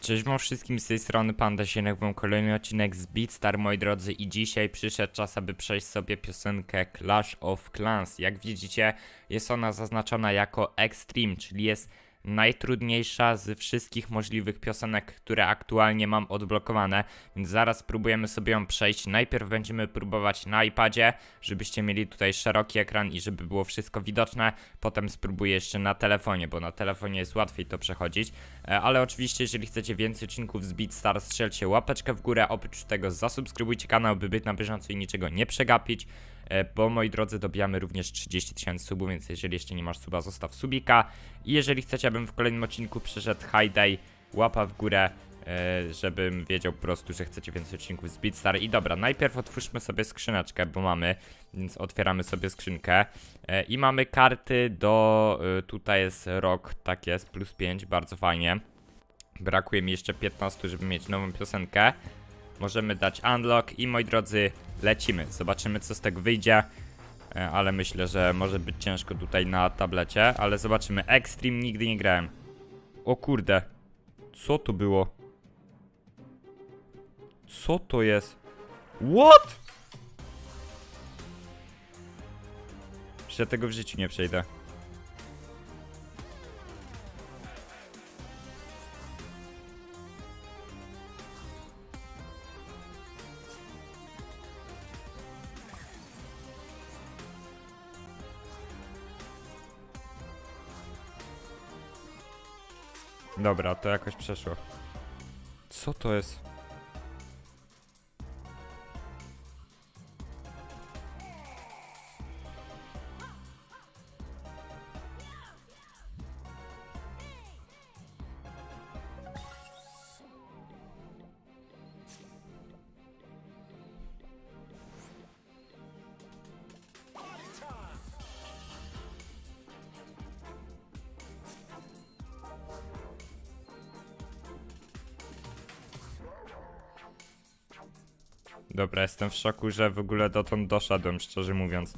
Cześć wam wszystkim z tej strony Panda Sienek, wam kolejny odcinek z Beatstar moi drodzy i dzisiaj przyszedł czas aby przejść sobie piosenkę Clash of Clans. Jak widzicie jest ona zaznaczona jako Extreme, czyli jest najtrudniejsza z wszystkich możliwych piosenek, które aktualnie mam odblokowane, więc zaraz spróbujemy sobie ją przejść. Najpierw będziemy próbować na iPadzie, żebyście mieli tutaj szeroki ekran i żeby było wszystko widoczne. Potem spróbuję jeszcze na telefonie, bo na telefonie jest łatwiej to przechodzić. E, Ale oczywiście, jeżeli chcecie więcej odcinków z Beatstar, strzelcie łapeczkę w górę. Oprócz tego zasubskrybujcie kanał, by być na bieżąco i niczego nie przegapić. E, Bo moi drodzy, dobijamy również 30 tysięcy subów, więc jeżeli jeszcze nie masz suba, zostaw subika. I jeżeli chcecie, abym w kolejnym odcinku przyszedł High Day, łapa w górę, e, żebym wiedział po prostu, że chcecie więcej odcinków z Beatstar. I dobra, najpierw otwórzmy sobie skrzyneczkę, bo mamy, więc otwieramy sobie skrzynkę. E, I mamy karty do, tutaj jest rok, tak jest, plus 5, bardzo fajnie. Brakuje mi jeszcze 15, żeby mieć nową piosenkę. Możemy dać unlock i moi drodzy, lecimy. Zobaczymy co z tego wyjdzie. E, Ale myślę, że może być ciężko tutaj na tablecie, ale zobaczymy. Extreme nigdy nie grałem. O kurde. Co to było? Co to jest? What? Przecież ja tego w życiu nie przejdę. Dobra, to jakoś przeszło. Co to jest? Dobra, jestem w szoku, że w ogóle dotąd doszedłem, szczerze mówiąc.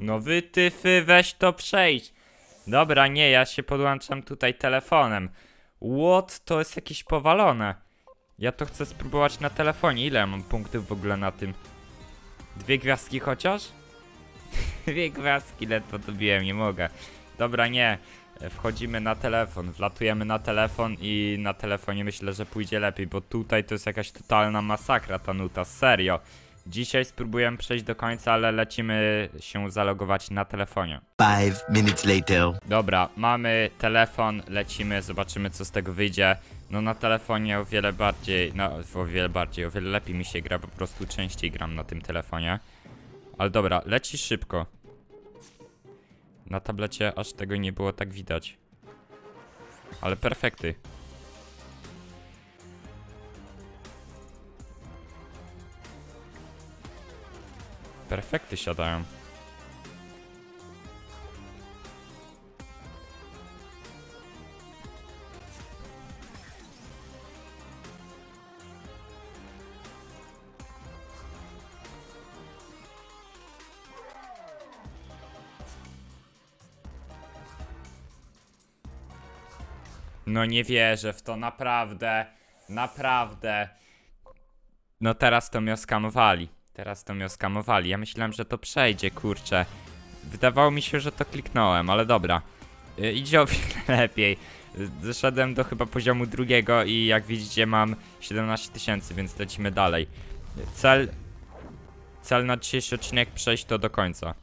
No wy tyfy, weź to przejść. Dobra, nie, ja się podłączam tutaj telefonem. What? To jest jakieś powalone. Ja to chcę spróbować na telefonie. Ile ja mam punktów w ogóle na tym? Dwie gwiazdki chociaż? Dwie gwiazdki ledwo dobiłem, nie mogę. Dobra, nie. Wchodzimy na telefon, wlatujemy na telefon i na telefonie myślę, że pójdzie lepiej, bo tutaj to jest jakaś totalna masakra ta nuta, serio. Dzisiaj spróbujemy przejść do końca, ale lecimy się zalogować na telefonie. Five minutes later. Dobra, mamy telefon, lecimy, zobaczymy co z tego wyjdzie. No na telefonie o wiele bardziej, no o wiele bardziej, o wiele lepiej mi się gra, po prostu częściej gram na tym telefonie. Ale dobra, leci szybko. Na tablecie aż tego nie było tak widać. Ale perfekty. Perfekty siadają. No nie wierzę w to, naprawdę, naprawdę. No teraz to mnie oskamowali. Teraz to mnie oskamowali. Ja myślałem, że to przejdzie, kurczę. Wydawało mi się, że to kliknąłem, ale dobra. Y, idzie o wiele lepiej. Doszedłem do chyba poziomu drugiego i jak widzicie mam 17 tysięcy, więc lecimy dalej. Cel... Cel na dzisiejszy odcinek przejść to do końca.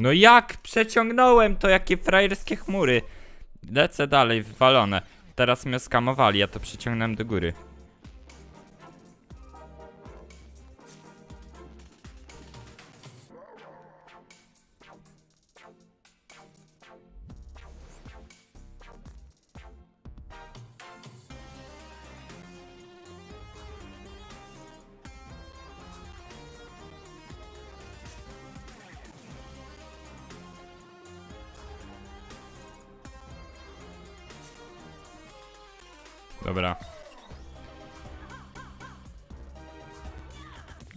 No jak? Przeciągnąłem to, jakie frajerskie chmury. Lecę dalej, wywalone. Teraz mnie skamowali, ja to przeciągnąłem do góry. Dobra.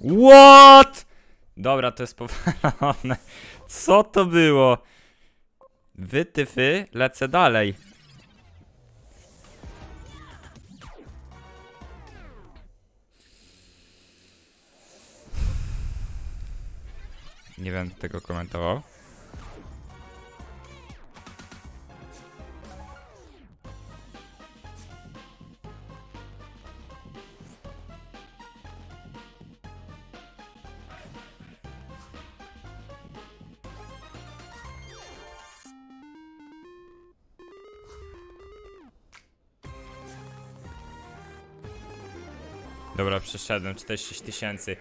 What? Dobra, to jest powalone. Co to było? Wytyfy, lecę dalej. Nie będę tego komentował. Dobra, przeszedłem 46 tysięcy.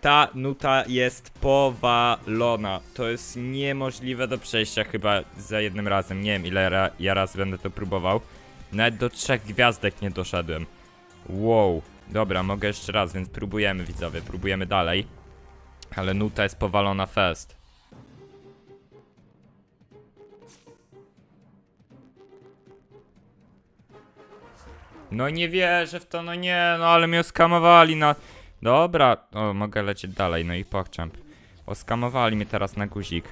Ta nuta jest powalona. To jest niemożliwe do przejścia chyba za jednym razem. Nie wiem ile ra ja raz będę to próbował. Nawet do trzech gwiazdek nie doszedłem. Wow. Dobra, mogę jeszcze raz, więc próbujemy widzowie, próbujemy dalej. Ale nuta jest powalona fest. No nie wierzę w to, no nie, no ale mnie oskamowali na... Dobra, o, mogę lecieć dalej, no i pokczamp. Oskamowali mnie teraz na guzik.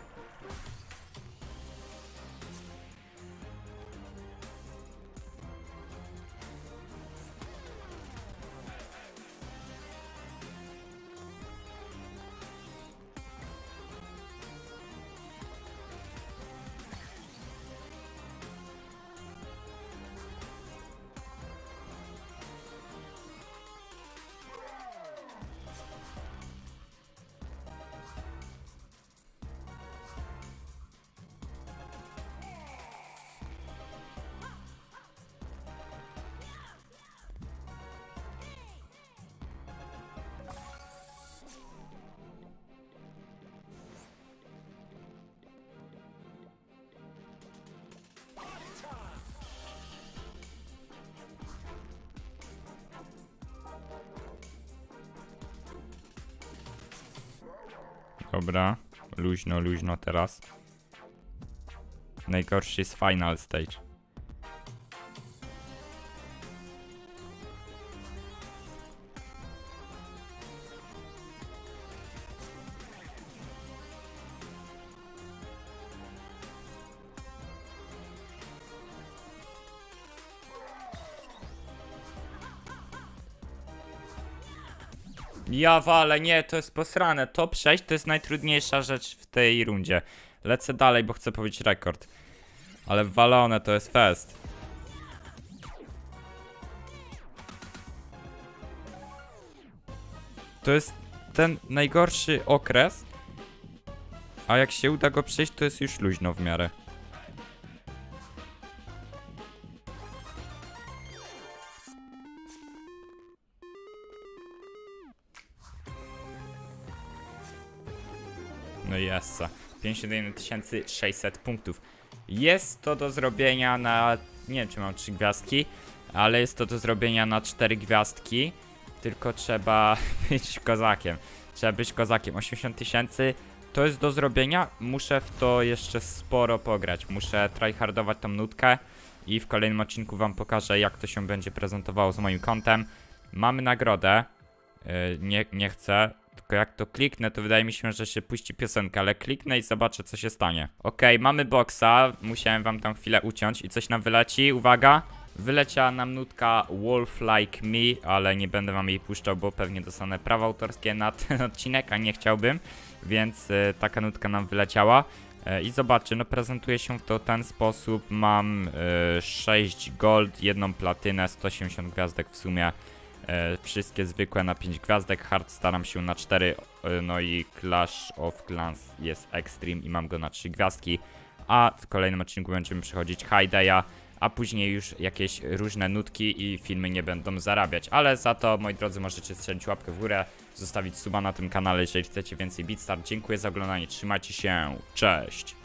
Dobra, luźno, luźno teraz. Najgorszy jest final stage. Ja walę, nie, to jest posrane. To przejść to jest najtrudniejsza rzecz w tej rundzie. Lecę dalej, bo chcę powiedzieć rekord. Ale walone to jest fest. To jest ten najgorszy okres. A jak się uda go przejść, to jest już luźno w miarę. No i jessa. 51 600 punktów. Jest to do zrobienia na... Nie wiem, czy mam 3 gwiazdki, ale jest to do zrobienia na 4 gwiazdki. Tylko trzeba być kozakiem. Trzeba być kozakiem. 80 tysięcy to jest do zrobienia. Muszę w to jeszcze sporo pograć. Muszę tryhardować tą nutkę i w kolejnym odcinku wam pokażę, jak to się będzie prezentowało z moim kontem. Mamy nagrodę. Yy, nie, nie chcę. Tylko jak to kliknę, to wydaje mi się, że się puści piosenka, ale kliknę i zobaczę, co się stanie. Okej, mamy boksa. Musiałem wam tam chwilę uciąć i coś nam wyleci. Uwaga! Wyleciała nam nutka Wolf Like Me, ale nie będę wam jej puszczał, bo pewnie dostanę prawa autorskie na ten odcinek, a nie chciałbym, więc y, taka nutka nam wyleciała. E, I zobaczcie, no prezentuje się to w ten sposób. Mam y, 6 gold, jedną platynę, 180 gwiazdek w sumie. E, wszystkie zwykłe na 5 gwiazdek, hard staram się na 4, e, no i Clash of Clans jest Extreme i mam go na 3 gwiazdki. A w kolejnym odcinku będziemy przechodzić High Day'a, a później już jakieś różne nutki i filmy nie będą zarabiać. Ale za to, moi drodzy, możecie strzelić łapkę w górę, zostawić suba na tym kanale, jeżeli chcecie więcej Beatstar. Dziękuję za oglądanie, trzymajcie się, cześć!